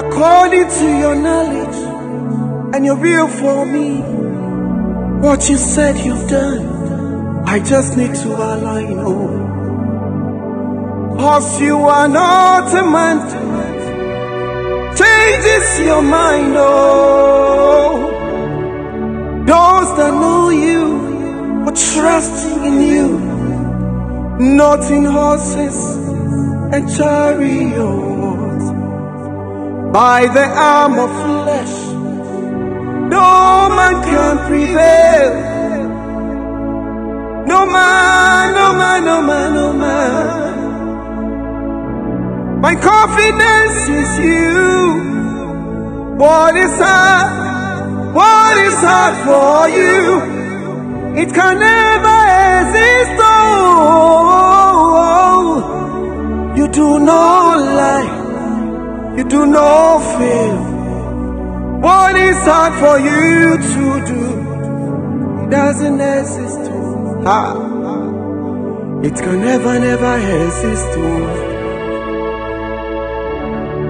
according to your knowledge and your will for me. What you said you've done, I just need to align. Oh, cause you are not a man changes your mind. Oh, those that know you are trusting in you, not in horses and chariots, by the arm of flesh. No man can prevail. No man, no man, no man, no man. My confidence is you. What is hard? What is hard for you? It can never exist. Oh, oh, oh, oh. you do not lie. You do not fail. What is hard for you to do? It doesn't exist. Ha. It can never, never exist.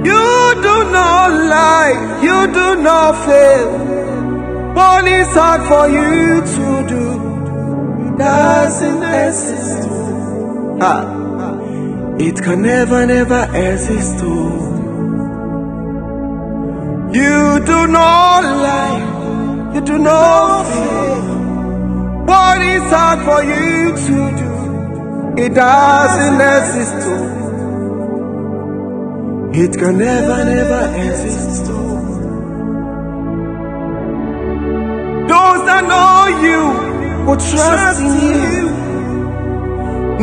You do not lie. You do not fail. What is hard for you to do? It doesn't exist. Ha. It can never, never exist. You do not lie. You do not fail. What is hard for you to do? It doesn't exist. It can never, never exist. Those that know you will trust in you,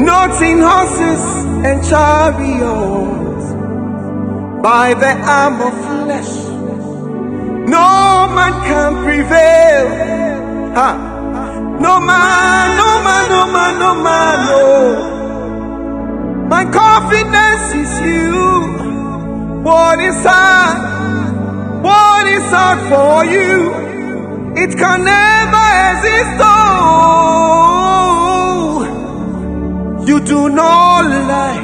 not in horses and chariots, by the arm of flesh. No man can prevail. Ha. No man, no man, no man, no man, no. My confidence is you. What is hard? What is hard for you? It can never exist. Oh, you do not lie.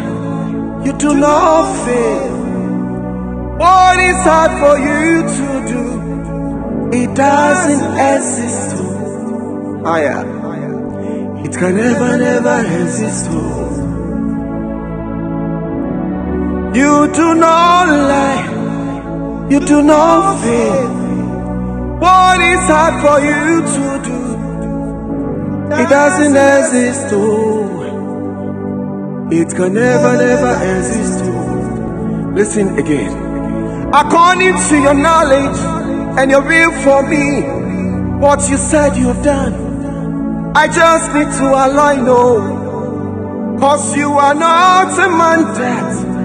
You do not fail. What is hard for you to do? It doesn't exist. Oh, yeah. It can never, never exist. Oh. You do not lie. You do not fail. What is hard for you to do? It doesn't exist. Oh. It can never, never exist. Oh. Listen again. According to your knowledge and your will for me, what you said you've done, I just need to align. Oh. Cause you are not a man that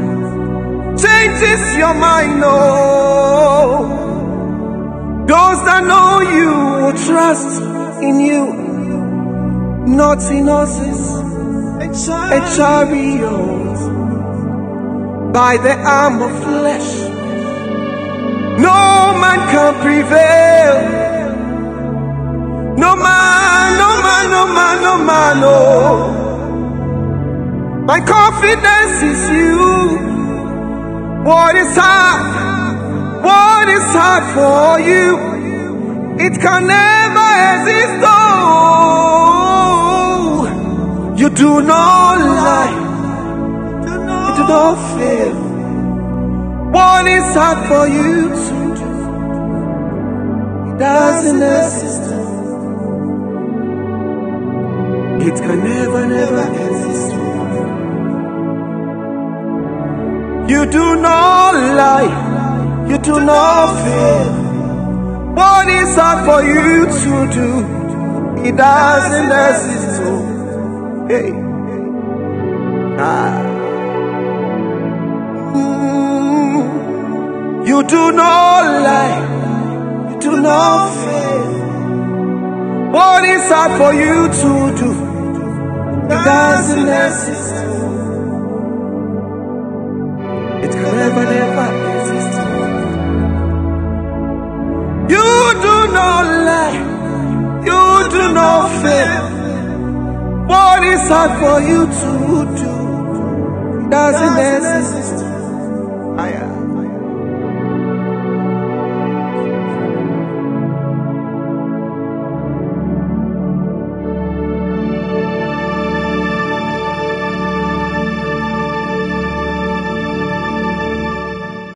changes your mind, oh. Those that know you will trust in you, not in horses and chariots, by the arm of flesh. No man can prevail. No man, no man, no man, no man, no. My confidence is you. What is hard? What is hard for you? It can never exist. Oh, you do not lie. You do not fail. What is hard for you to do? It doesn't exist. It can never, never exist. You do not lie. You do not fail. What is hard for you to do? It doesn't exist. Hey. Do not lie. You do not fail. What is hard for you to do? It doesn't exist. It can never, never exist. You do not lie. You do not fail. What is hard for you to do? It doesn't exist.